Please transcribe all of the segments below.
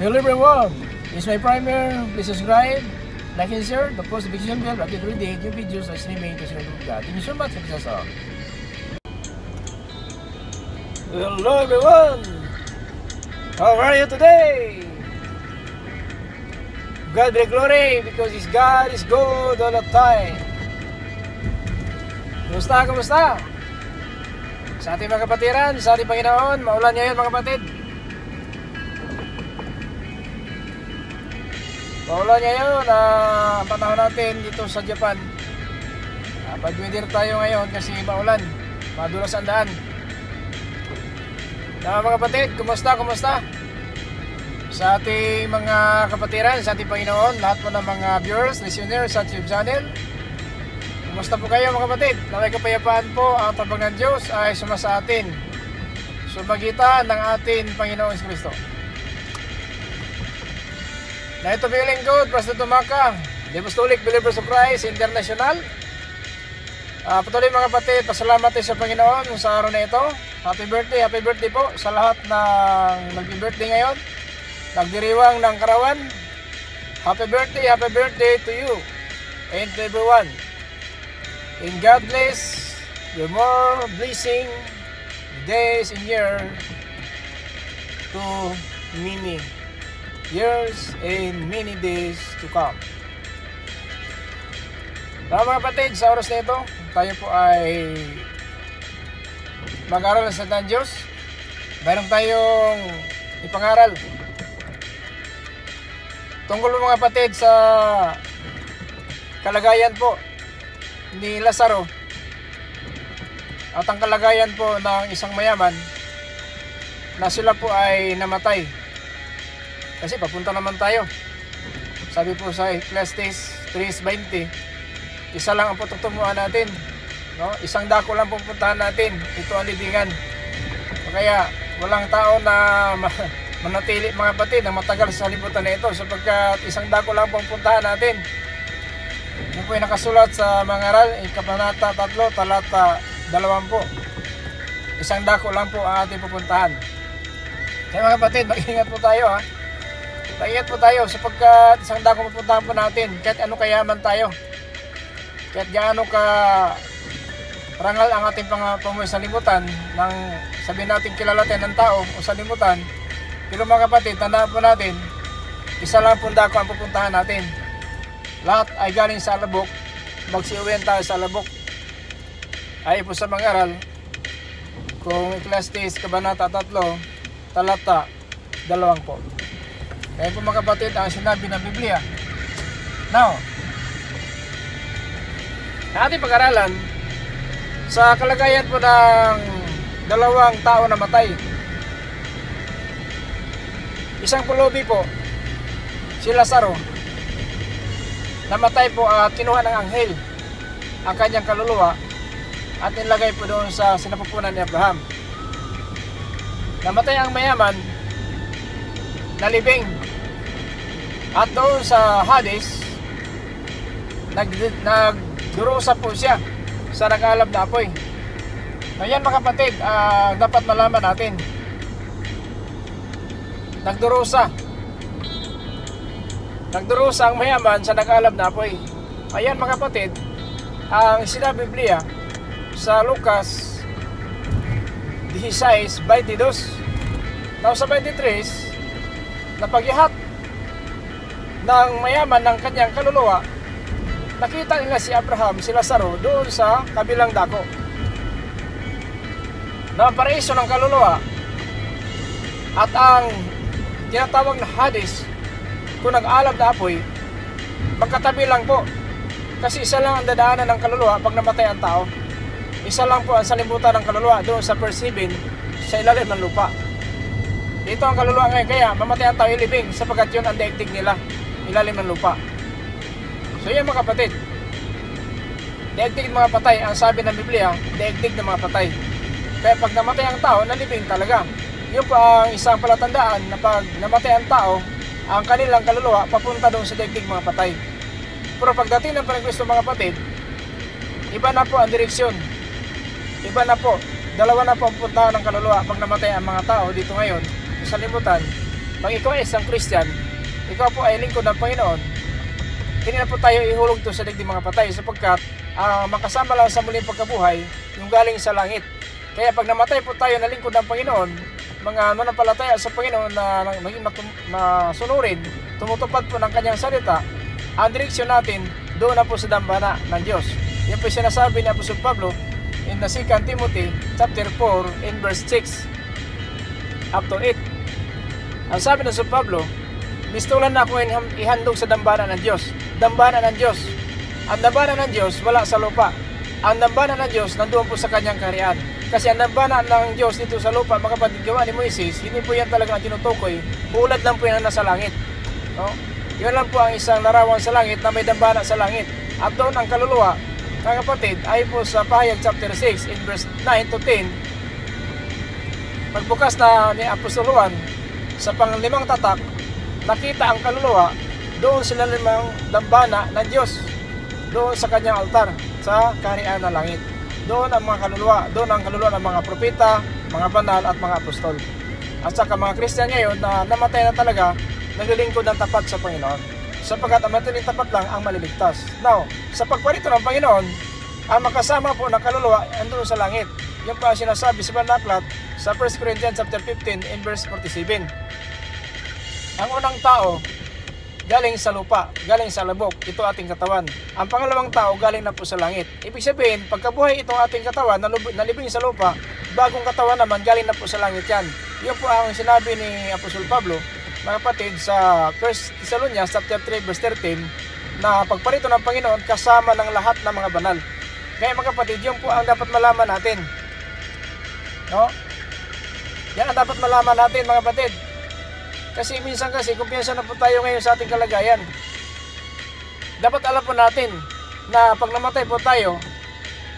Hello everyone! Is my primer. Please subscribe, like and share, the post notification bell, update every day new videos as streaming to Sir God. Thank you so much, Song. Hello everyone! How are you today? God be glory because His God is good all the time. Kumusta, kumusta? Sa ating mga kapatiran, sa ating Panginoon, maulan ngayon mga kapatid. Maulan ngayon, ah, ang panahon natin dito sa Japan. Uh, bad weather tayo ngayon kasi maulan. Madulas ang daan. Na mga kapatid, kumusta, kumusta? Sa ating mga kapatiran, sa ating Panginoon, lahat po ng mga viewers, listeners sa YouTube channel, Kumusta po kayo mga kapatid? Na may kapayapaan po ang tabang ng Diyos ay sumasa atin. Sumagitan ng ating Panginoon Kristo. Na ito feeling good, Pastor Tumaka, The Apostolic Believers of Christ International. Uh, patuloy mga kapatid, pasalamat tayo sa Panginoon sa araw na ito. Happy birthday, happy birthday po sa lahat ng nag-birthday ngayon. Nagdiriwang ng karawan. Happy birthday, happy birthday to you and to everyone. And God bless your more blessing days and year to many years and many days to come. Mga mga kapatid, sa oras na ito, tayo po ay mag-aral sa ng Diyos. Mayroon tayong ipangaral. Tungkol mga kapatid sa kalagayan po ni Lazaro at ang kalagayan po ng isang mayaman na sila po ay namatay kasi papunta naman tayo sabi po sa Ecclesiastes 3.20 isa lang ang patutunguhan natin no? isang dako lang pupuntahan natin ito ang libingan kaya walang tao na manatili mga patid na matagal sa libutan na ito sapagkat isang dako lang pupuntahan natin yan po yung nakasulat sa mga aral, Kabanata 3, talata 20. Isang dako lang po ang ating pupuntahan. Kaya mga kapatid, mag-ingat po tayo ha. Mag-ingat po tayo sapagkat isang dako pupuntahan po natin kahit ano kayaman tayo. Kahit gaano ka rangal ang ating pang pamuhay sa limutan ng sabihin natin kilala tayo ng tao o sa limutan. Pero mga kapatid, tandaan po natin, isa lang po dako ang pupuntahan natin lahat ay galing sa alabok magsiuwian tayo sa alabok ay po sa mga aral kung Ecclesiastes Kabanata 3 talata dalawang po kaya po mga kapatid ang sinabi ng Biblia. Now na ating pag-aralan sa kalagayan po ng dalawang tao na matay. Isang pulubi po si Lazaro namatay po at kinuha ng anghel ang kanyang kaluluwa at nilagay po doon sa sinapupunan ni Abraham. Namatay ang mayaman nalibing at doon sa Hades nag, nagdurusa po siya sa nag-alab na apoy. Ngayon mga kapatid, uh, dapat malaman natin nagdurusa Nagdurusa ang mayaman sa nag-alab na apoy. Ayan mga kapatid, ang sinabi Biblia sa Lucas 16:22. Now sa 23, napagyahat ng mayaman ng kanyang kaluluwa, nakita nila si Abraham, si Lazaro doon sa kabilang dako. Na paraiso ng kaluluwa at ang tinatawag na Hades kung nag-alab na apoy, magkatabi lang po. Kasi isa lang ang dadaanan ng kaluluwa pag namatay ang tao. Isa lang po ang salimutan ng kaluluwa doon sa perceiving sa ilalim ng lupa. Dito ang kaluluwa ngayon, kaya mamatay ang tao ilibing sapagkat yun ang daigdig nila, ilalim ng lupa. So yan mga kapatid, daigdig ng mga patay, ang sabi ng Biblia, daigdig ng mga patay. Kaya pag namatay ang tao, nalibing talaga. Yun po ang isang palatandaan na pag namatay ang tao, ang kanilang kaluluwa papunta doon sa daigdig mga patay. Pero pagdating ng Kristo mga kapatid, iba na po ang direksyon. Iba na po. Dalawa na po ang puntahan ng kaluluwa pag namatay ang mga tao dito ngayon sa libutan. pag ikaw ay isang Christian, ikaw po ay lingkod ng Panginoon, hindi na po tayo ihulog to sa digdi mga patay sapagkat uh, makasama lang sa muling pagkabuhay yung galing sa langit. Kaya pag namatay po tayo na lingkod ng Panginoon, mga manampalataya sa Panginoon na maging masunurin, tumutupad po ng kanyang salita, ang direksyon natin doon na po sa dambana ng Diyos. Yan po sinasabi ni Apostol Pablo in the 2 Timothy chapter 4 in verse 6 up to 8. Ang sabi ng Apostol Pablo, Mistulan na ako ihandog sa dambana ng Diyos. Dambana ng Diyos. Ang dambana ng Diyos wala sa lupa. Ang dambana ng Diyos nandoon po sa kanyang kaharian. Kasi ang nabana ng Diyos dito sa lupa, mga kapatid, gawa ni Moises, hindi po yan talaga ang tinutukoy. Ulad lang po yan na nasa langit. No? Yun lang po ang isang larawan sa langit na may dambana sa langit. At doon ang kaluluwa, mga kapatid, ay po sa Pahayag chapter 6 in verse 9 to 10, pagbukas na ni Apostol Juan, sa panglimang tatak, nakita ang kaluluwa doon sila limang dambana ng Diyos doon sa kanyang altar sa kaharian ng langit. Doon ang mga kaluluwa, doon ang kaluluwa ng mga propeta, mga banal at mga apostol. At saka mga Kristiyan ngayon na namatay na talaga, naglilingkod ng tapat sa Panginoon. Sapagkat ang matiling tapat lang ang maliligtas. Now, sa pagparito ng Panginoon, ang makasama po ng kaluluwa andun sa langit. Yan pa sinasabi sa Banaklat sa 1 Corinthians chapter 15 in verse 47. Ang unang tao galing sa lupa, galing sa labok, ito ating katawan. Ang pangalawang tao galing na po sa langit. Ibig sabihin, pagkabuhay itong ating katawan, nalibing sa lupa, bagong katawan naman galing na po sa langit yan. Yun po ang sinabi ni Apostol Pablo, mga kapatid, sa 1 Thessalonians chapter 3 verse 13, na pagparito ng Panginoon kasama ng lahat ng mga banal. Kaya mga kapatid, yun po ang dapat malaman natin. No? Yan ang dapat malaman natin mga kapatid kasi minsan kasi, kumpiyansa na po tayo ngayon sa ating kalagayan. Dapat alam po natin na pag namatay po tayo,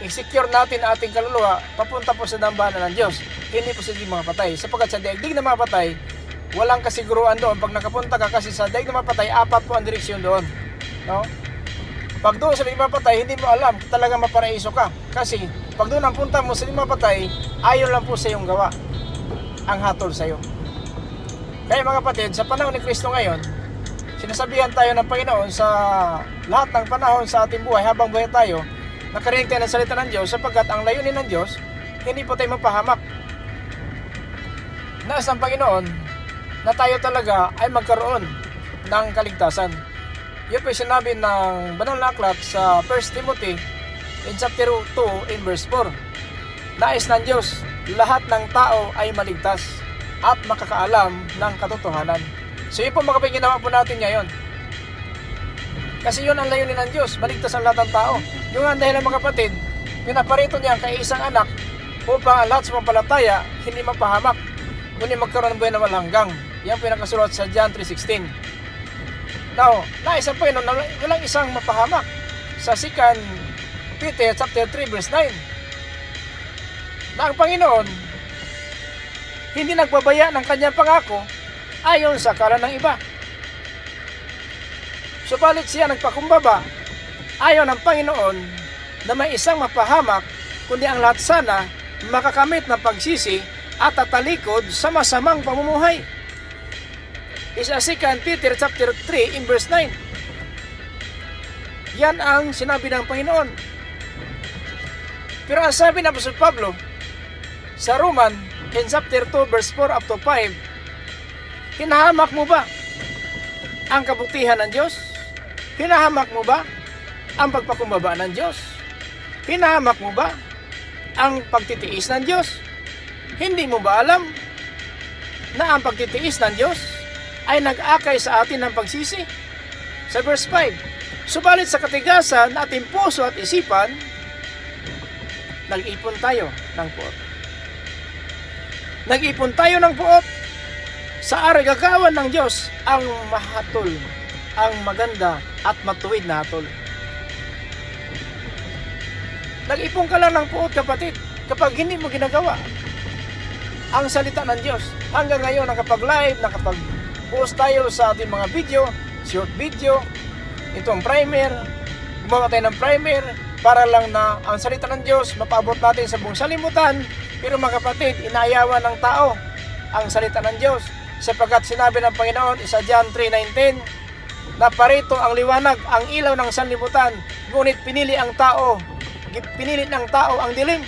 i-secure natin ating kaluluwa papunta po sa dambana ng Diyos. Hindi po sa mga patay. Sapagkat sa daigdig na mga patay, walang kasiguruan doon. Pag nakapunta ka kasi sa daigdig na mga patay, apat po ang direksyon doon. No? Pag doon sa lima patay, hindi mo alam talaga maparaiso ka. Kasi pag doon ang punta mo sa lima patay, ayon lang po sa iyong gawa ang hatol sa iyo. Kaya mga kapatid, sa panahon ni Kristo ngayon, sinasabihan tayo ng Panginoon sa lahat ng panahon sa ating buhay habang buhay tayo, nakarinig tayo ng salita ng Diyos sapagkat ang layunin ng Diyos, hindi po tayo mapahamak. Nais ng Panginoon na tayo talaga ay magkaroon ng kaligtasan. Yun po sinabi ng banal na aklat sa 1 Timothy in chapter 2 in verse 4. Nais ng Diyos, lahat ng tao ay maligtas at makakaalam ng katotohanan. So yun po mga ginawa po natin ngayon. Kasi yun ang layunin ng Diyos, maligtas ang lahat ng tao. Yung ang dahilan mga kapatid, pinaparito niya kay isang anak upang ang lahat sa pampalataya hindi mapahamak, kundi magkaroon ng buhay na malanggang. Yan po yung nakasulat sa John 3.16. Now, naisang po yun, walang isang mapahamak. Sa 2 Peter chapter 3 verse 9, na ang Panginoon hindi nagbabaya ng kanyang pangako ayon sa kala ng iba. Subalit siya nagpakumbaba ayon ng Panginoon na may isang mapahamak kundi ang lahat sana makakamit ng pagsisi at tatalikod sa masamang pamumuhay. Isa 2 Peter chapter 3 in verse 9. Yan ang sinabi ng Panginoon. Pero ang sabi ng Apostol Pablo sa Roman in chapter 2 verse 4 up to 5, hinahamak mo ba ang kabutihan ng Diyos? Hinahamak mo ba ang pagpakumbaba ng Diyos? Hinahamak mo ba ang pagtitiis ng Diyos? Hindi mo ba alam na ang pagtitiis ng Diyos ay nag-akay sa atin ng pagsisi? Sa verse 5, Subalit sa katigasan na ating puso at isipan, nag-ipon tayo ng puot. Nag-ipon tayo ng buot sa arigagawan ng Diyos ang mahatol, ang maganda at matuwid na hatol. Nag-ipon ka lang ng puot kapatid kapag hindi mo ginagawa ang salita ng Diyos. Hanggang ngayon nakapag-live, nakapag-post tayo sa ating mga video, short video, itong primer, gumawa tayo ng primer para lang na ang salita ng Diyos mapaabot natin sa buong salimutan pero mga kapatid, inayawan ng tao ang salita ng Diyos sapagkat sinabi ng Panginoon sa John 3.19 na parito ang liwanag, ang ilaw ng sanlibutan, ngunit pinili ang tao, pinili ng tao ang dilim.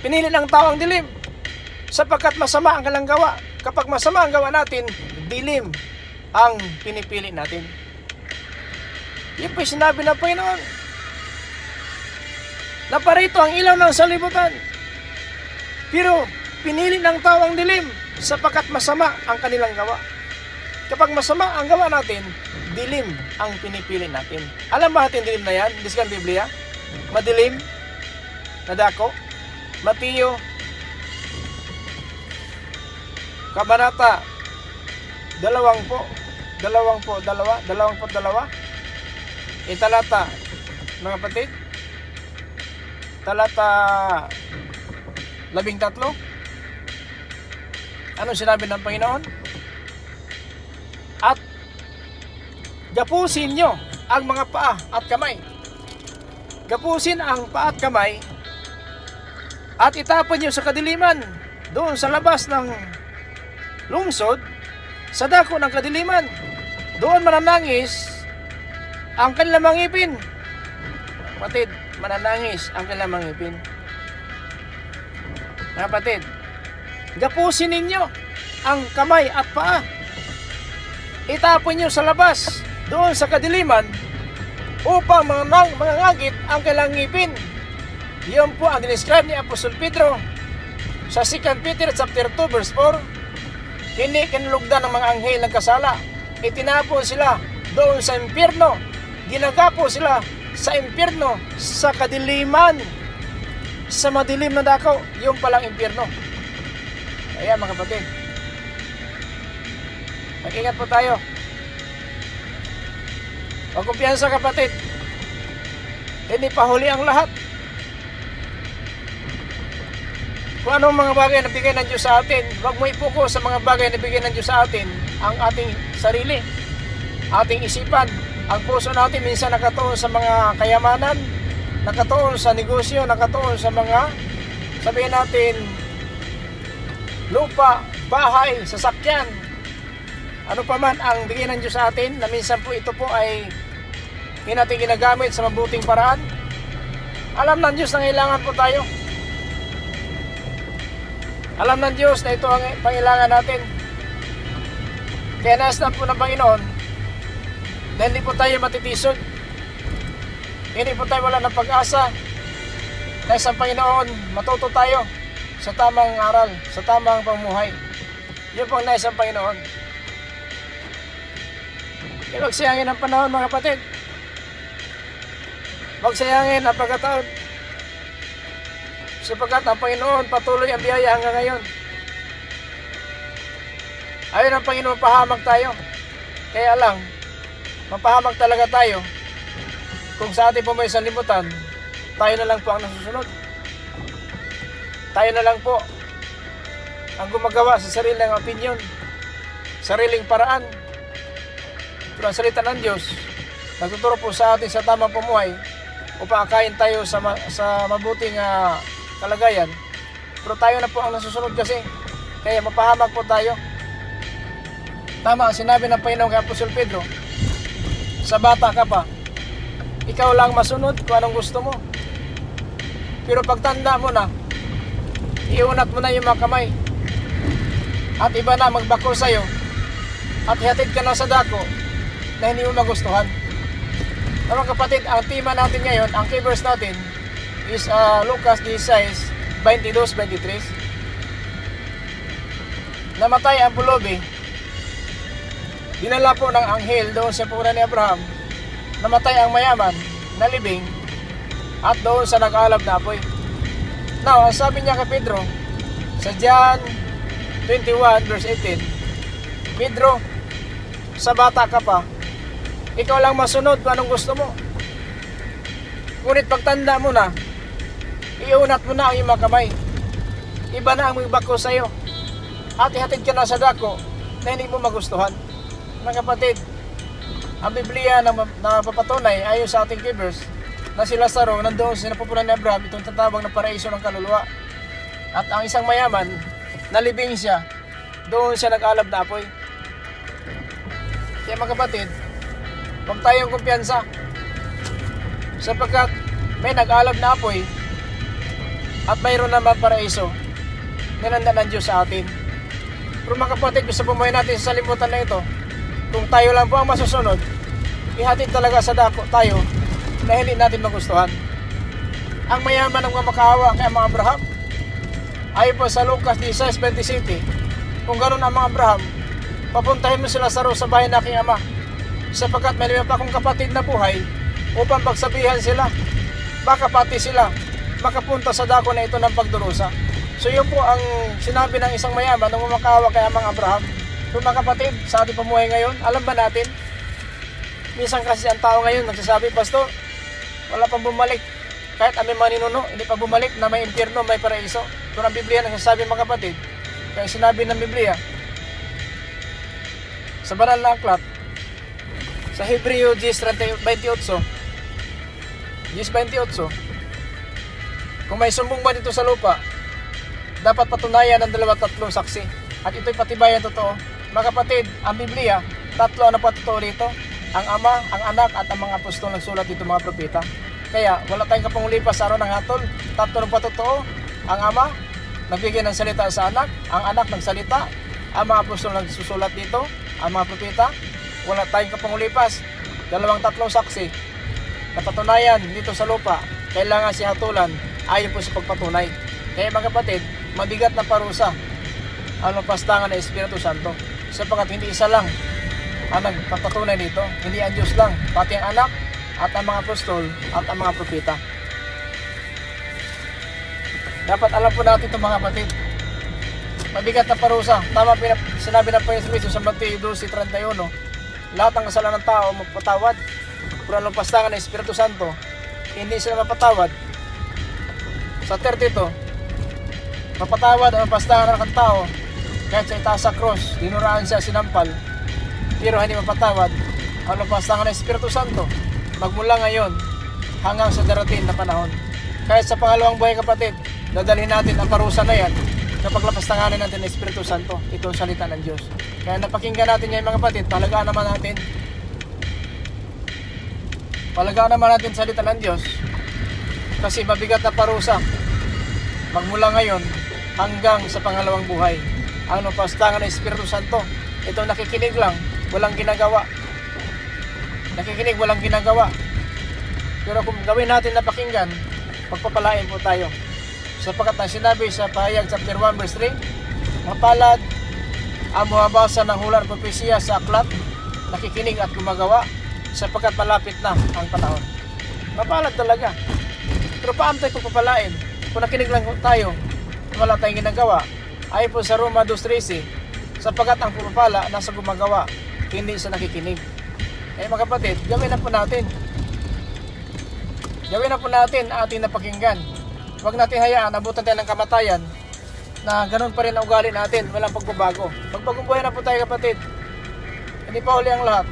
Pinili ng tao ang dilim sapagkat masama ang kalang gawa. Kapag masama ang gawa natin, dilim ang pinipili natin. Yun po sinabi ng Panginoon. Na parito ang ilaw ng sanlibutan. Pero pinili ng tao ang dilim sapagkat masama ang kanilang gawa. Kapag masama ang gawa natin, dilim ang pinipili natin. Alam ba natin dilim na yan? Diskan Biblia? Madilim? Nadako? Matiyo? Kabanata? Dalawang po. Dalawang po, dalawa. Dalawang po, dalawa. Italata, mga kapatid. Talata labing tatlo. Ano sinabi ng Panginoon? At gapusin nyo ang mga paa at kamay. Gapusin ang paa at kamay at itapon nyo sa kadiliman doon sa labas ng lungsod sa dako ng kadiliman. Doon mananangis ang kanilang mga ngipin. Kapatid, mananangis ang kanilang mga ngipin. Mga kapatid, gapusin ninyo ang kamay at paa. Itapon nyo sa labas, doon sa kadiliman, upang mga, nang, mga ngagit ang kailang ngipin. Iyon po ang dinescribe ni Apostol Pedro sa 2 Peter chapter 2 verse 4. Hindi kinulugdan ng mga anghel ng kasala. Itinapon sila doon sa impyerno. Ginagapo sila sa impyerno sa kadiliman sa madilim na dako, yung palang impyerno. Ayan mga kapatid. Mag-ingat po tayo. Huwag kumpiyansa kapatid. Hindi pa huli ang lahat. Kung anong mga bagay na bigay ng Diyos sa atin, huwag mo ipuko sa mga bagay na bigay ng Diyos sa atin ang ating sarili, ating isipan. Ang puso natin minsan nakatuon sa mga kayamanan, nakatuon sa negosyo, nakatuon sa mga, sabihin natin, lupa, bahay, sasakyan, ano pa man ang bigay ng Diyos sa atin, na minsan po ito po ay hindi natin ginagamit sa mabuting paraan. Alam ng Diyos na kailangan po tayo. Alam ng Diyos na ito ang pangailangan natin. Kaya nasa po ng Panginoon na hindi po tayo matitisod. Hindi po tayo wala ng pag-asa. Dahil sa Panginoon, matuto tayo sa tamang aral, sa tamang pamuhay. Yun po ang nais ng Panginoon. Kaya huwag sayangin ang panahon mga kapatid. Huwag sayangin ang pagkataon. Sapagkat ang Panginoon patuloy ang biyaya hanggang ngayon. Ayon ang Panginoon pahamag tayo. Kaya lang, mapahamag talaga tayo kung sa ating po may sanlibutan, tayo na lang po ang nasusunod. Tayo na lang po ang gumagawa sa sariling opinion, sariling paraan. Pero ang salita ng Diyos, nagtuturo po sa atin sa tamang pamuhay upang akayin tayo sa, ma- sa mabuting uh, kalagayan. Pero tayo na po ang nasusunod kasi. Kaya mapahamak po tayo. Tama ang sinabi ng Panginoon kay Apostol Pedro. Sa bata ka pa, ikaw lang masunod kung anong gusto mo. Pero pagtanda mo na, iunat mo na yung mga kamay. At iba na magbako sa'yo. At ihatid ka na sa dako na hindi mo magustuhan. Mga kapatid, ang tema natin ngayon, ang key verse natin is uh, Lucas 16, 22-23. Namatay ang pulobi. Dinala po ng anghel doon sa pura ni Abraham. Namatay ang mayaman, nalibing, at doon sa nag-alab na apoy. Now, ang sabi niya kay Pedro, sa John 21 verse 18, Pedro, sa bata ka pa, ikaw lang masunod kung anong gusto mo. Ngunit pagtanda mo na, iunat mo na ang iyong mga kamay. Iba na ang magbako sa iyo. At ihatid ka na sa dako na hindi mo magustuhan. Mga kapatid, ang Biblia na, na papatunay ayon sa ating givers na si Lazaro nandoon sa napupunan ni Abraham itong tatawag na paraiso ng kaluluwa. At ang isang mayaman, nalibing siya doon siya nag-alab na apoy. Kaya mga kapatid, huwag tayong kumpiyansa. Sapagkat may nag-alab na apoy at mayroon naman paraiso nilanda ng Diyos sa atin. Pero mga kapatid, gusto bumuhay natin sa salimutan na ito. Kung tayo lang po ang masusunod, ihatid talaga sa dako tayo na hindi natin magustuhan. Ang mayaman ng mga makaawa kay mga Abraham ay po sa Lucas 16.27 kung ganoon ang mga Abraham papuntahin mo sila sa sa bahay ng aking ama sapagkat may pa akong kapatid na buhay upang pagsabihan sila. Baka pati sila makapunta sa dako na ito ng pagdurusa. So yun po ang sinabi ng isang mayaman ng umakawa kay amang Abraham so mga kapatid sa ating pamuhay ngayon alam ba natin minsan kasi ang tao ngayon nagsasabi pastor wala pang bumalik kahit kami maninuno, hindi pa bumalik na may impyerno, may paraiso. Ito ang Biblia nagsasabi mga kapatid. Kaya sinabi ng Biblia, sa banal na aklat, sa Hebreo 10.28, 10.28, kung may sumbong ba dito sa lupa, dapat patunayan ng dalawa tatlong saksi. At ito'y patibayan totoo. Mga kapatid, ang Biblia, tatlo pa totoo dito? Ang Ama, ang Anak, at ang mga apostol nagsulat dito mga propeta. Kaya wala tayong kapangulipas sa araw ng hatol. Tatlo ng patotoo. Ang ama, nagbigay ng salita sa anak. Ang anak nagsalita. Ang mga apostol nagsusulat dito. Ang mga propeta. Wala tayong kapangulipas. Dalawang tatlong saksi. Napatunayan dito sa lupa. Kailangan si hatulan ayon po sa pagpatunay. Kaya mga kapatid, mabigat na parusa ang pastangan ng Espiritu Santo. Sapagkat hindi isa lang ang nagpapatunay dito. Hindi ang Diyos lang, pati ang anak, at ang mga apostol at ang mga propeta. Dapat alam po natin ito mga kapatid. Mabigat na parusa. Tama sinabi ng Panginoon Kristo sa Mateo 12.31. Lahat ng kasalanan ng tao mapatawad. Pero ang pastangan ng Espiritu Santo, hindi sila mapatawad. Sa 32, mapatawad ang pastangan ng tao kahit sa itaas sa cross, dinuraan siya sinampal, pero hindi mapatawad ang pastangan ng Espiritu Santo magmula ngayon hanggang sa darating na panahon. Kahit sa pangalawang buhay kapatid, dadalhin natin ang parusa na yan kapag lapastanganin natin ng Espiritu Santo, itong salita ng Diyos. Kaya napakinggan natin ngayon mga kapatid, palagaan naman natin palagaan naman natin salita ng Diyos kasi mabigat na parusa magmula ngayon hanggang sa pangalawang buhay. Ang napastangan ng Espiritu Santo, itong nakikinig lang, walang ginagawa, nakikinig walang ginagawa. Pero kung gawin natin na pakinggan pagpapalain po tayo. Sapagkat ang sinabi sa pahayag chapter 1 verse 3 mapalad ang bumabasa ng hula ng propesya sa aklat nakikinig at gumagawa sapagkat malapit na ang panahon. Mapalad talaga. Pero paano tayo pagpapalain? Kung nakinig lang tayo wala tayong ginagawa ay po sa Roma 2.13 sapagkat ang pumapala nasa gumagawa hindi sa nakikinig eh mga kapatid, gawin na po natin. Gawin na po natin ang ating napakinggan. Huwag natin hayaan, abutan tayo ng kamatayan na ganun pa rin ang ugali natin, walang pagbabago. Magbagong buhay na po tayo kapatid. Hindi pa uli ang lahat.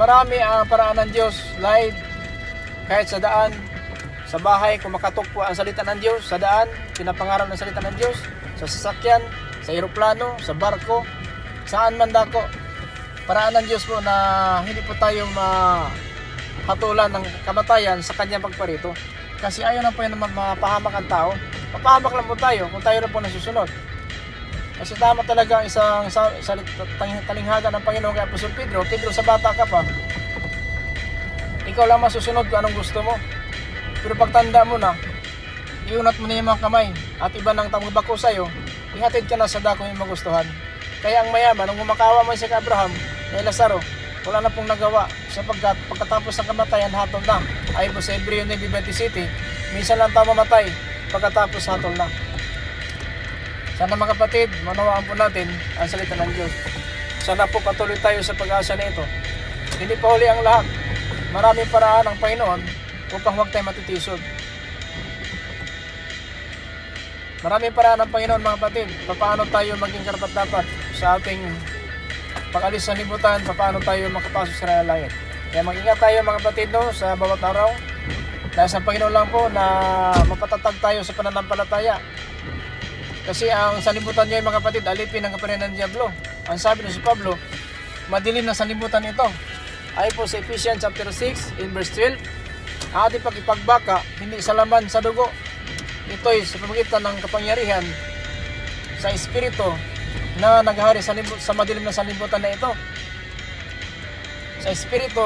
Marami ang paraan ng Diyos, live, kahit sa daan, sa bahay, kung makatugpo ang salita ng Diyos, sa daan, pinapangarap ng salita ng Diyos, sa sasakyan, sa eroplano, sa barko, saan man dako, paraan ng Diyos po na hindi po tayo mahatulan ng kamatayan sa kanyang pagparito. Kasi ayaw na po yan mapahamak ang tao. Mapahamak lang po tayo kung tayo na po nasusunod. Kasi tama talaga ang isang talinghaga ng Panginoon kay Apostol Pedro. Pedro, sa bata ka pa, ikaw lang masusunod kung anong gusto mo. Pero pagtanda mo na, iunat mo na yung mga kamay at iba nang tamubako sa'yo, ihatid ka na sa dako yung magustuhan. Kaya ang mayaman, nung umakawa man si Abraham, kay Lazaro, wala na pong nagawa sapagkat pagkatapos ng kamatayan hatol na. Po sa Hebreo 9.27, minsan lang tayo mamatay pagkatapos hatol na. Sana mga kapatid, manawaan po natin ang salita ng Diyos. Sana po patuloy tayo sa pag-asa nito. Hindi pa huli ang lahat. Maraming paraan ng Panginoon upang huwag tayo matitisod. Maraming paraan ng Panginoon mga kapatid. Paano tayo maging karapat dapat sa ating pag-alis sa libutan, paano tayo makapasok sa langit. Kaya mag-ingat tayo mga batid no, sa bawat araw. Dahil sa Panginoon lang po na mapatatag tayo sa pananampalataya. Kasi ang salibutan niya mga kapatid, alipin ng kaparinan ng Diablo. Ang sabi ni si Pablo, madilim na salibutan ito. Ay po sa Ephesians chapter 6 in verse 12, ang ating pakipagbaka, hindi sa laman sa dugo. Ito'y sa pamagitan ng kapangyarihan sa Espiritu na naghahari sa, sa madilim na salibutan na ito. Sa Espiritu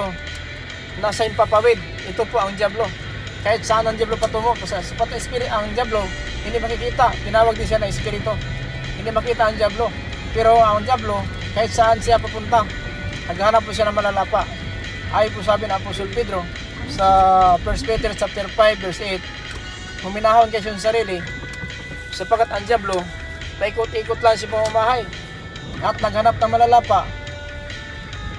na sa impapawid, ito po ang Diablo. Kahit saan ang Diablo patungo, sa na Espiritu, ang Diablo, hindi makikita. Tinawag din siya na Espiritu. Hindi makita ang Diablo. Pero ang Diablo, kahit saan siya papunta, naghanap po siya ng malalapa. Ay po sabi ng Apostol Pedro sa 1 Peter chapter 5 verse 8, huminahon kayo sa sarili sapagkat ang Diablo, paikot-ikot lang si pamamahay at naghanap ng malalapa.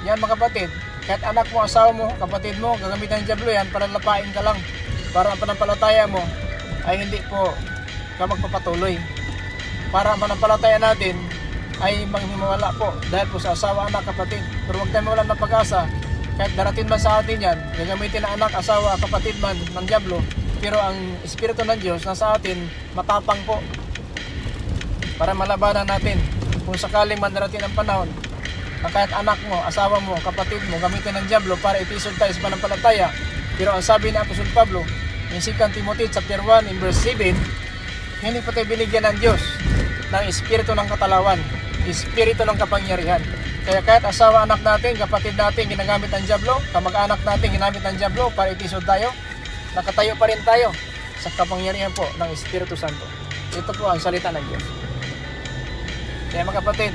Yan mga kapatid, kahit anak mo, asawa mo, kapatid mo, gagamitan ng Diablo yan, palalapain ka lang para ang panampalataya mo ay hindi po ka magpapatuloy. Para ang panampalataya natin ay manghimawala po dahil po sa asawa, anak, kapatid. Pero huwag tayo mawalan ng pag-asa kahit darating man sa atin yan, gagamitin ng anak, asawa, kapatid man ng Diablo, pero ang Espiritu ng Diyos nasa atin, matapang po para malabanan natin. Kung sakaling man darating ang panahon, na kahit anak mo, asawa mo, kapatid mo, gamitin ng Diablo para itisod tayo sa panampalataya. Pero ang sabi ni Apostol Pablo, in 2 Timothy chapter 1 in verse 7, hindi pa tayo binigyan ng Diyos ng Espiritu ng katalawan, Espiritu ng kapangyarihan. Kaya kahit asawa anak natin, kapatid natin, ginagamit ng Diablo, kamag-anak natin, ginamit ng Diablo para itisod tayo, nakatayo pa rin tayo sa kapangyarihan po ng Espiritu Santo. Ito po ang salita ng Diyos. Kaya mga kapatid,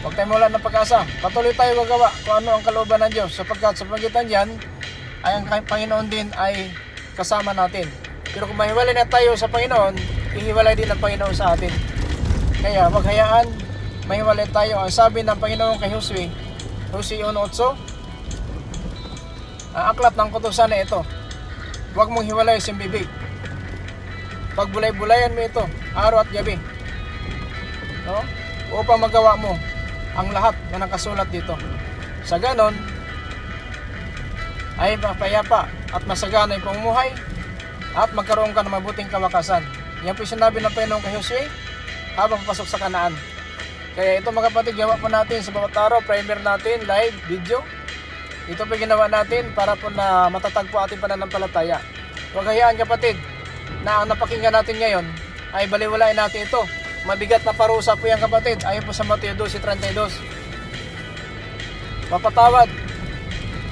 huwag tayo mawala ng pag-asa. Patuloy tayo gagawa kung ano ang kalooban ng Diyos. Sapagkat sa pagitan dyan, ay ang Panginoon din ay kasama natin. Pero kung mahiwalay na tayo sa Panginoon, ihiwalay din ang Panginoon sa atin. Kaya wag hayaan mahiwalay tayo. Ang sabi ng Panginoon kay Josue, Josue 1.8, ang aklat ng kutusan na ito, huwag mong hiwalay sa bibig. Pagbulay-bulayan mo ito, araw at gabi. No? Upang magawa mo ang lahat na nakasulat dito. Sa ganon, ay mapayapa at masagana yung pamumuhay at magkaroon ka ng mabuting kawakasan. Yan po yung sinabi ng Panginoon kay Josue habang papasok sa kanaan. Kaya ito mga kapatid, gawa po natin sa bawat araw, primer natin, live, video. Ito po ginawa natin para po na matatag po ating pananampalataya. Huwag hayaan kapatid, na ang napakinggan natin ngayon ay baliwalain natin ito. Mabigat na parusa po yan kapatid, ayon po sa Mateo 12.32. Papatawad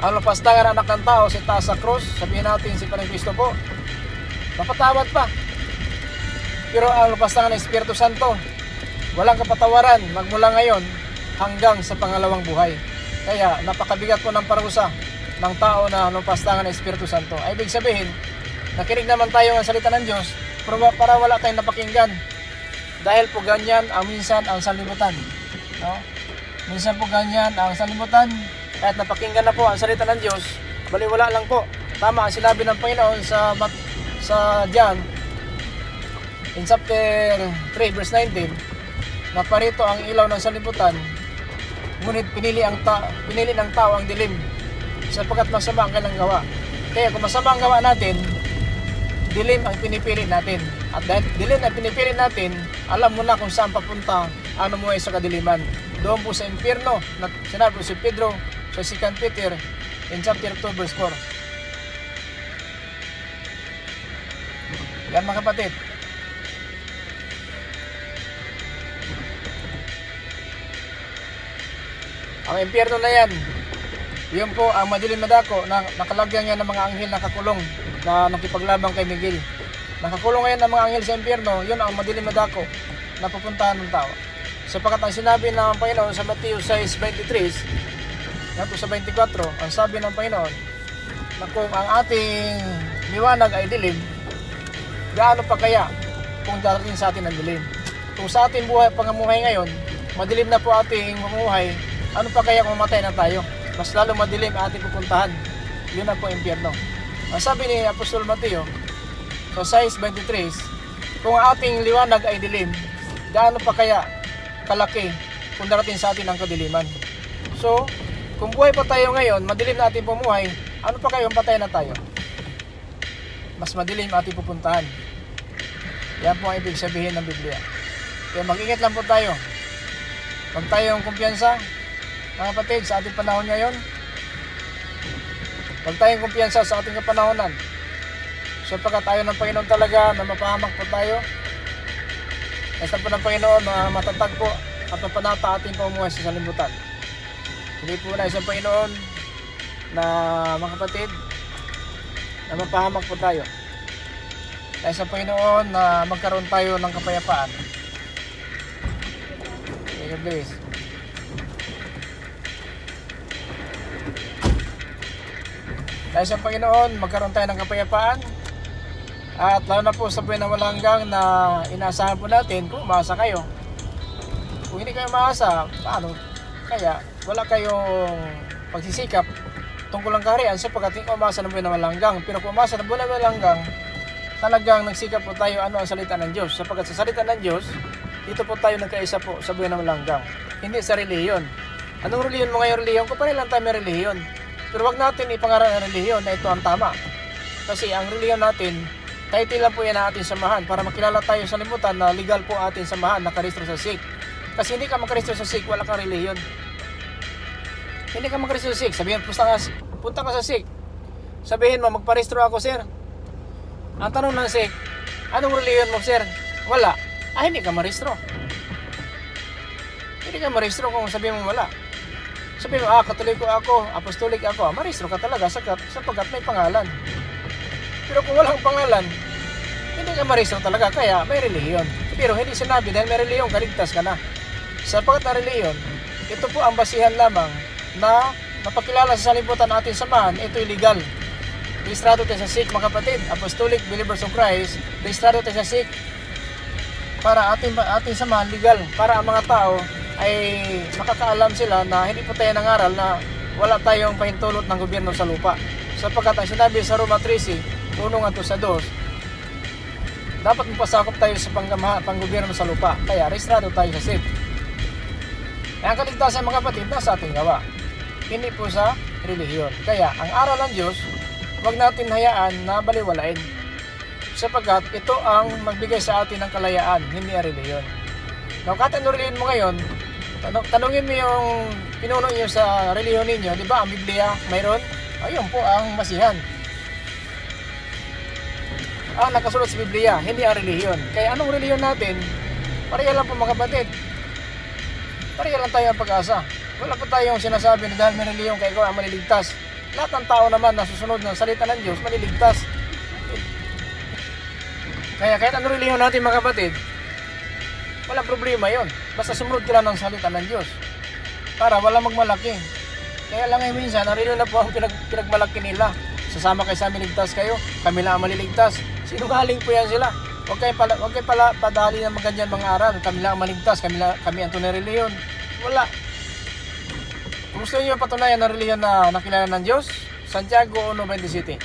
ang lapastangan anak ng tao si taas sa krus, sabihin natin si Panang Kristo po. Papatawad pa. Pero ang lapastangan ng Espiritu Santo, walang kapatawaran magmula ngayon hanggang sa pangalawang buhay. Kaya napakabigat po ng parusa ng tao na lupastangan ng Espiritu Santo. Ay ibig sabihin, nakinig naman tayo ng salita ng Diyos pero wa- para wala tayong napakinggan. Dahil po ganyan ang minsan ang salimutan. No? Minsan po ganyan ang salimutan. Kahit napakinggan na po ang salita ng Diyos, baliwala lang po. Tama ang sinabi ng Panginoon sa sa John in chapter 3 verse 19 na parito ang ilaw ng salibutan ngunit pinili ang ta pinili ng tao ang dilim sapagkat masama ang kailang gawa. Kaya kung masama ang gawa natin, dilim ang pinipili natin. At dahil dilim ang pinipili natin, alam mo na kung saan papunta ano mo ay sa kadiliman. Doon po sa impyerno, na sinabi si Pedro sa 2 Peter in chapter 2 verse 4. Yan mga kapatid. Ang impyerno na yan, yun po ang madilim na dako na nakalagyan yan ng mga anghel na kakulong na nakipaglabang kay Miguel. Nakakulong ngayon ng mga anghel sa impyerno, yun ang madilim na dako na pupuntahan ng tao. Sapagkat ang sinabi ng Panginoon sa Matthew 6.23, nato sa 24, ang sabi ng Panginoon, na kung ang ating liwanag ay dilim, gaano pa kaya kung darating sa atin ang dilim? Kung sa ating buhay, pangamuhay ngayon, madilim na po ating mamuhay, ano pa kaya kung mamatay na tayo? Mas lalo madilim ang ating pupuntahan. Yun ang po ang impyerno. Ang sabi ni Apostol Mateo, sa 6.23, kung ang ating liwanag ay dilim, gaano pa kaya kalaki kung darating sa atin ang kadiliman? So, kung buhay pa tayo ngayon, madilim na ating pumuhay, ano pa kayo, patay na tayo? Mas madilim ating pupuntahan. Yan po ang ibig sabihin ng Biblia. Kaya mag-ingat lang po tayo. Huwag tayong kumpiyansa, mga kapatid, sa ating panahon ngayon. Huwag tayong kumpiyansa sa ating kapanahonan. Sapagkat tayo ng Panginoon talaga na mapahamak po tayo. Nasa po ng Panginoon na matatag po at mapanata ating pamumuhay sa salimutan. Hindi po na isang Panginoon na mga kapatid na mapahamak po tayo. Dahil sa Panginoon na magkaroon tayo ng kapayapaan. God bless. Dahil sa Panginoon, magkaroon tayo ng kapayapaan. At lalo na po sa buwan na na inaasahan po natin kung umasa kayo. Kung hindi kayo maasa, paano? Kaya wala kayong pagsisikap tungkol ang kaharian sapagkat ko umasa ng buwan na walang hanggang. Pero kung umasa ng buwan na walang hanggang, talagang nagsikap po tayo ano ang salita ng Diyos. Sapagkat sa salita ng Diyos, dito po tayo nagkaisa po sa buwan ng walang hanggang. Hindi sa reliyon. Anong reliyon mo ngayon reliyon? Kung lang tayo may reliyon. Pero wag natin ipangaral ang reliyon na ito ang tama. Kasi ang reliyon natin, title lang po yan ang ating samahan para makilala tayo sa limutan na legal po ating samahan nakarehistro sa SIC. Kasi hindi ka makarehistro sa SIC, wala kang reliyon. Hindi ka makarehistro sa SIC, sabihin punta ka, punta ka sa SIC. Sabihin mo, magparehistro ako sir. Ang tanong ng SIC, anong reliyon mo sir? Wala. Ah, hindi ka marehistro. Hindi ka marehistro kung sabihin mo wala. Sabi mo, ah, katoliko ako, apostolik ako, ah, marehistro ka talaga sagat, sapagkat may pangalan. Pero kung walang pangalan, hindi ka marehistro talaga, kaya may reliyon. Pero hindi sinabi dahil may reliyon, kaligtas ka na. Sapagkat na reliyon, ito po ang basihan lamang na napakilala sa salibutan natin samahan, ito illegal. Rehistrado tayo sa SIC, mga kapatid, Apostolic Believers of Christ, rehistrado tayo sa SIC, para ating ating samahan legal para ang mga tao ay makakaalam sila na hindi po tayo nangaral na wala tayong pahintulot ng gobyerno sa lupa. Sapagkat ang sinabi sa Roma 13, puno nga to sa 2, dapat mapasakop tayo sa panggamaha, panggobyerno sa lupa. Kaya rehistrado tayo sa SIP. Kaya ang kaligtasan mga kapatid, nasa ating gawa. Hindi po sa relihiyon. Kaya ang aral ng Diyos, huwag natin hayaan na baliwalain. Sapagkat ito ang magbigay sa atin ng kalayaan, hindi ang relihiyon. Now, kahit relihiyon mo ngayon, tanong, tanongin mo yung pinuno niyo sa relihiyon ninyo, di ba ang Biblia mayroon? Ayun po ang masihan. Ang nakasulat sa Biblia, hindi ang relihiyon. Kaya anong relihiyon natin? Pareha lang po mga kapatid. Pareha lang tayo ang pag-asa. Wala pa tayong sinasabi na dahil may relihiyon kaya ikaw ang maliligtas. Lahat ng tao naman na susunod ng salita ng Diyos, maliligtas. Kaya kahit ano relihiyon natin mga kapatid, walang problema yon. Basta sumunod ka lang ng salita ng Diyos. Para wala magmalaki. Kaya lang ay minsan, ang relihiyon na po ang pinag, pinagmalaki nila. Sasama kayo sa amin, ligtas kayo. Kami lang ang maliligtas. Sinungaling po yan sila. Huwag kayo pala, huwag kayo pala padali ng ganyan mga aral. Kami lang ang maligtas. Kami, lang, kami ang tunay relihiyon. Wala. Kung gusto niyo patunayan ng relihiyon na nakilala ng Diyos, Santiago 1.27.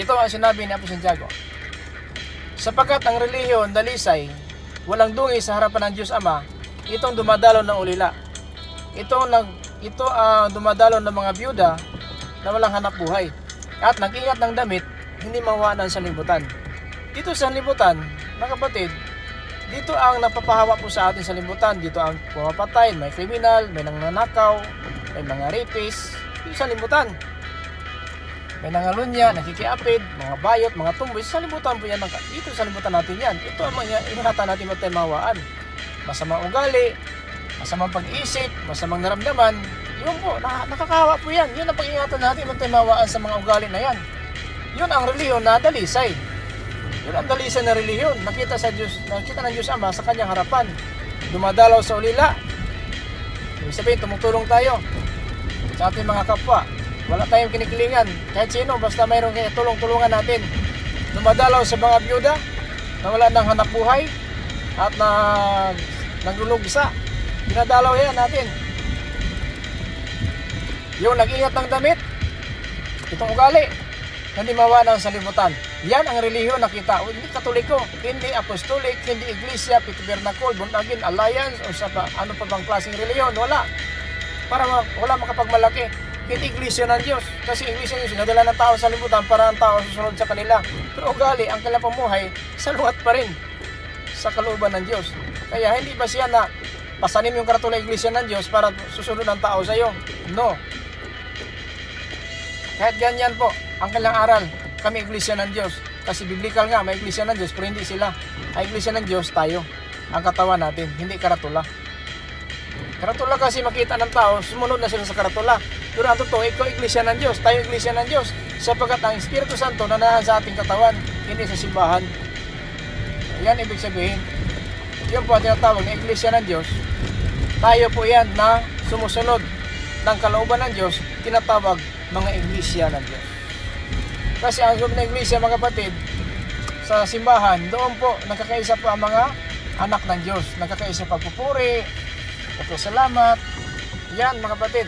Ito ang sinabi ni Apo Santiago. Sapagkat ang relihiyon, dalisay, walang dungi sa harapan ng Diyos Ama, itong dumadalo ng ulila. Ito nag ito ang dumadalo ng mga byuda na walang hanap buhay. At nag-ingat ng damit, hindi mawanan sa libutan. Dito sa libutan, mga kapatid, dito ang napapahawa po sa atin sa libutan. Dito ang pumapatay, may kriminal, may nangnanakaw, may mga rapist. Dito sa libutan. May nangalunya, nakikiapid, mga bayot, mga tumboy. Sa libutan po yan. Dito sa libutan natin yan. Ito ang mga inahatan natin mo tayo mawaan. Masamang ugali, masamang pag-isip, masamang naramdaman. Yun po, na, nakakahawa po yan. Yun ang pag-ingatan natin mo tayo mawaan sa mga ugali na yan. Yun ang reliyon na dalisay. Yun ang dalisay na reliyon. Nakita sa Diyos, nakita ng Diyos Ama sa kanyang harapan. Dumadalaw sa ulila. Ibig sabihin, tumutulong tayo sa ating mga kapwa. Wala tayong kinikilingan. Kahit sino, basta mayroong tulong-tulungan natin. Dumadalaw sa mga byuda na wala nang hanap buhay at na naglulugsa. Dinadalaw yan natin. Yung nag-ingat ng damit, itong ugali, hindi mawanan sa libutan. Yan ang relihiyon nakita. Hindi katoliko, hindi apostolik, hindi iglesia, pitibernakol, bunagin, alliance, o sa ano pa bang klaseng relihiyon. Wala. Para wala makapagmalaki. Hindi iglesia ng Diyos. Kasi iglesia ng Diyos, sinadala ng tao sa libutan para ang tao susunod sa kanila. Pero ugali, ang kanilang pamuhay, saluhat pa rin sa kalooban ng Diyos. Kaya hindi ba siya na pasanim yung karatula iglesia ng Diyos para susunod ang tao sa iyo? No. Kahit ganyan po, ang kailang aral, kami iglesia ng Diyos. Kasi biblical nga, may iglesia ng Diyos, pero hindi sila. Ang iglesia ng Diyos, tayo. Ang katawan natin, hindi karatula. Karatula kasi makita ng tao, sumunod na sila sa karatula. Pero ang totoo, ikaw iglesia ng Diyos, tayo iglesia ng Diyos. Sapagkat ang Espiritu Santo na nanahan sa ating katawan, hindi sa simbahan. Yan ibig sabihin. Yun po ang tinatawag na iglesia ng Diyos. Tayo po yan na sumusunod ng kalooban ng Diyos, tinatawag mga iglesia ng Diyos. Kasi ang loob ng iglesia mga kapatid, sa simbahan, doon po nagkakaisa po ang mga anak ng Diyos. Nagkakaisa pagpupuri, salamat. Yan mga kapatid.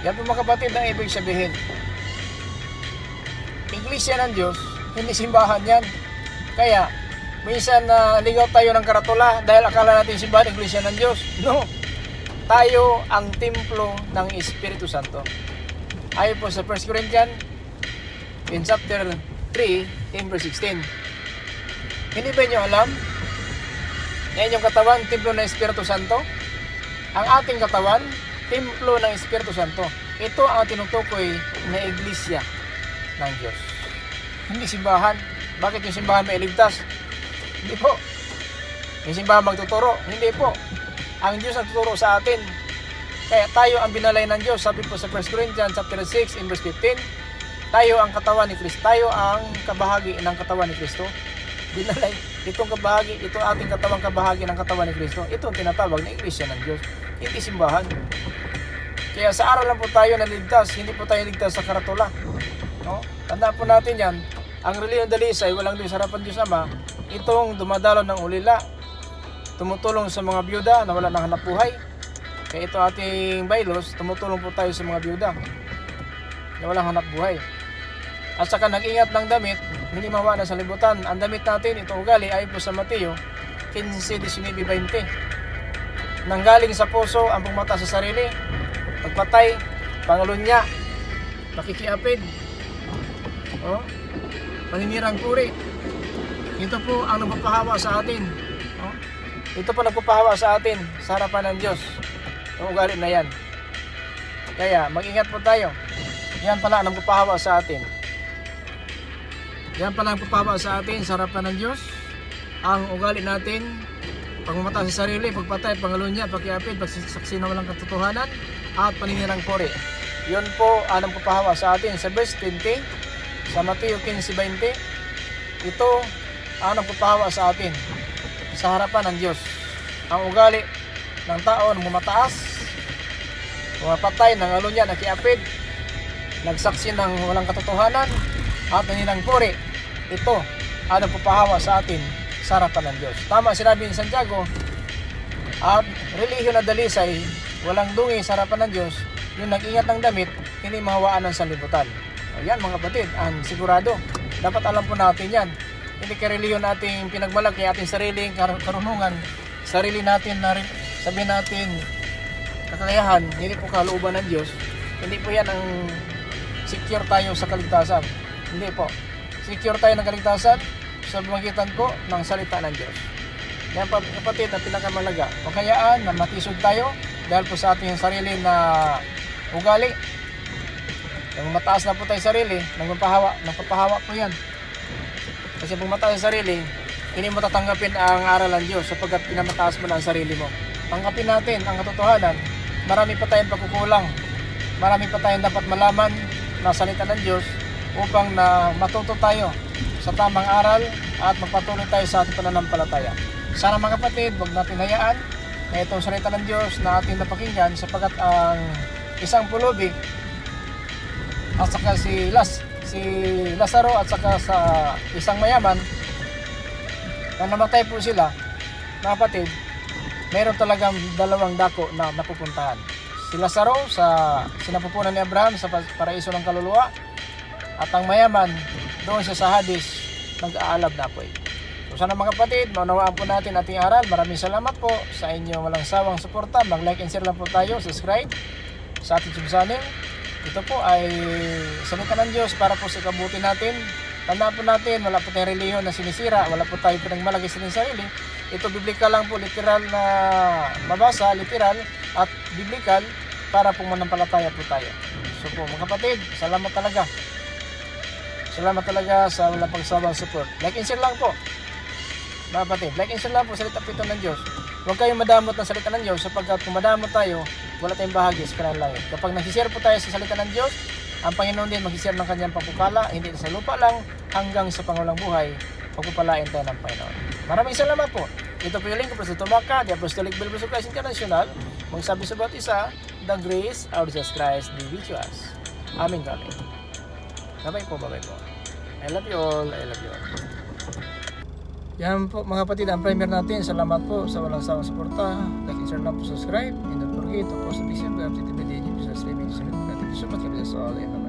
Yan po mga kapatid ang ibig sabihin. Iglesia ng Diyos, hindi simbahan yan. Kaya, minsan na uh, ligaw tayo ng karatula dahil akala natin simbahan, Iglesia ng Diyos. No. Tayo ang templo ng Espiritu Santo. Ayon po sa 1 Corinthians in chapter 3 in verse 16. Hindi ba nyo alam? Yan yung katawan, templo ng Espiritu Santo. Ang ating katawan, templo ng Espiritu Santo. Ito ang tinutukoy na iglesia ng Diyos. Hindi simbahan. Bakit yung simbahan may iligtas? Hindi po. Yung simbahan magtuturo? Hindi po. Ang Diyos ang tuturo sa atin. Kaya tayo ang binalay ng Diyos. Sabi po sa 1 Corinthians chapter 6 in verse 15, tayo ang katawan ni Kristo. Tayo ang kabahagi ng katawan ni Kristo. Binalay. Itong kabahagi, itong ating katawang kabahagi ng katawan ni Kristo. Ito ang tinatawag na iglesia ng Diyos. Hindi simbahan. Kaya sa araw lang po tayo naligtas, hindi po tayo ligtas sa karatula. No? Tandaan po natin yan, ang reliyon dalisay, walang Diyos harapan Diyos Ama, itong dumadalo ng ulila, tumutulong sa mga byuda na wala nang hanap buhay. Kaya ito ating bylaws, tumutulong po tayo sa mga byuda na walang hanap buhay. At saka nag-ingat ng damit, hindi mawanan sa libutan. Ang damit natin, ito ugali, ay po sa Mateo 15, 19, 20. Nanggaling sa puso ang pumata sa sarili, pagpatay, pangalunya, pakikiapid, oh, paninirang puri. Ito po ang nagpapahawa sa atin. Ito po nagpapahawa sa atin sa harapan ng Diyos. Ang ugali na yan. Kaya mag-ingat po tayo. Yan pala ang nagpapahawa sa atin. Yan pala ang nagpapahawa sa atin sa harapan ng Diyos. Ang ugali natin, pagmamata sa sarili, pagpatay, pangalunya, pakiapid, pagsaksi na walang katotohanan, at paninirang puri. Yun po ang papahawa sa atin sa verse 20 sa Mateo 15.20 ito ang nagpapahawa sa atin sa harapan ng Diyos. Ang ugali ng tao na mumataas, pumapatay ng alunya, nakiapid, nagsaksi ng walang katotohanan, at nilang puri. Ito ang nagpapahawa sa atin sa harapan ng Diyos. Tama sinabi ni Santiago, at relihiyon na dalisay walang dungi sa harapan ng Diyos, yung nag-ingat ng damit, hindi mahawaan ng sanlibutan. O yan mga batid, ang sigurado. Dapat alam po natin yan. Hindi kareliyon nating pinagmalaki ating sariling kar karunungan, sarili natin na sabihin natin kakayahan, hindi po kalooban ng Diyos. Hindi po yan ang secure tayo sa kaligtasan. Hindi po. Secure tayo ng kaligtasan sa pamagitan po ng salita ng Diyos. Yan pa kapatid na pinakamalaga. Pakayaan na matisod tayo dahil po sa ating sarili na ugali. Nang mataas na po tayo sarili, nagpapahawa, nagpapahawa po yan. Kasi kung mataas sa sarili, hindi mo tatanggapin ang aral ng Diyos sapagkat pinamataas mo na ang sarili mo. Tanggapin natin ang katotohanan. Marami pa tayong pagkukulang. Marami pa tayong dapat malaman na salita ng Diyos upang na matuto tayo sa tamang aral at magpatuloy tayo sa ating pananampalataya. Sana mga kapatid, huwag natin hayaan na itong salita ng Diyos na ating napakinggan sapagkat ang isang pulubi at saka si Las si Lazaro at saka sa isang mayaman na namatay po sila mga kapatid meron talagang dalawang dako na napupuntahan si Lazaro sa sinapupunan ni Abraham sa paraiso ng kaluluwa at ang mayaman doon siya sa Hades nag-aalab na po So sana mga kapatid, maunawaan po natin ating aral. Maraming salamat po sa inyong walang sawang suporta. Mag-like and share lang po tayo, subscribe sa ating channel. Ito po ay salita ng Diyos para po sa kabuti natin. Tandaan po natin, wala po tayong reliyon na sinisira, wala po tayo pinagmalagay sa ating sarili. Ito biblika lang po, literal na mabasa, literal at biblical para po manampalataya po tayo. So po mga kapatid, salamat talaga. Salamat talaga sa walang pagsawang support. Like and share lang po. Mga kapatid, like and share lang po salita po ng Diyos. Huwag kayong madamot ng salita ng Diyos sapagkat kung madamot tayo, wala tayong bahagi sa kanilang langit. Kapag nagsishare po tayo sa salita ng Diyos, ang Panginoon din magsishare ng kanyang pagpupala, hindi sa lupa lang, hanggang sa pangulang buhay, pagpupalain tayo ng Panginoon. Maraming salamat po. Ito po yung link ko sa Tumaka, the Apostolic Bible of Christ International. Magsabi sa bawat isa, the grace of Jesus Christ be with us. Amen, kami. Bye-bye po, bye-bye po. I love you all, I love you all. Yan po mga kapatid, ang primer natin. Salamat po sa walang sawang suporta. Like and share lang po, subscribe. And don't forget to post the picture of the updated video sa streaming. Thank you so much. God bless all. And bye-bye.